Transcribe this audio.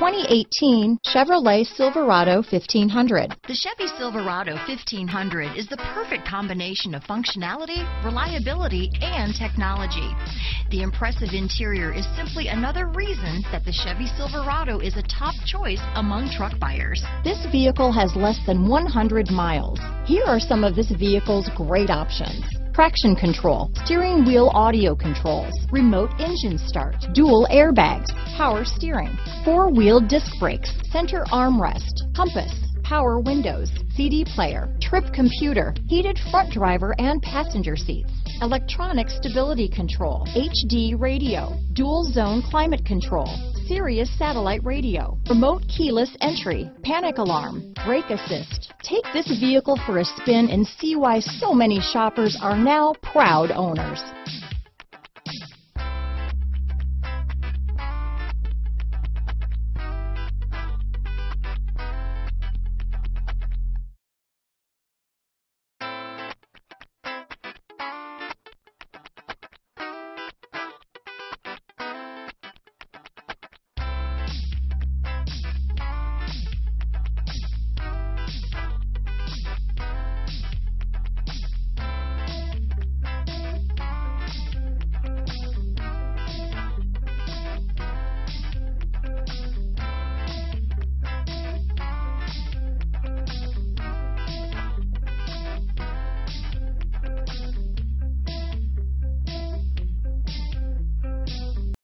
2018 Chevrolet Silverado 1500. The Chevy Silverado 1500 is the perfect combination of functionality, reliability, and technology. The impressive interior is simply another reason that the Chevy Silverado is a top choice among truck buyers. This vehicle has less than 100 miles. Here are some of this vehicle's great options traction control, steering wheel audio controls, remote engine start, dual airbags, power steering, four-wheel disc brakes, center armrest, compass, power windows, CD player, trip computer, heated front driver and passenger seats, electronic stability control, HD radio, dual zone climate control, Sirius satellite radio, remote keyless entry, panic alarm, brake assist. Take this vehicle for a spin and see why so many shoppers are now proud owners.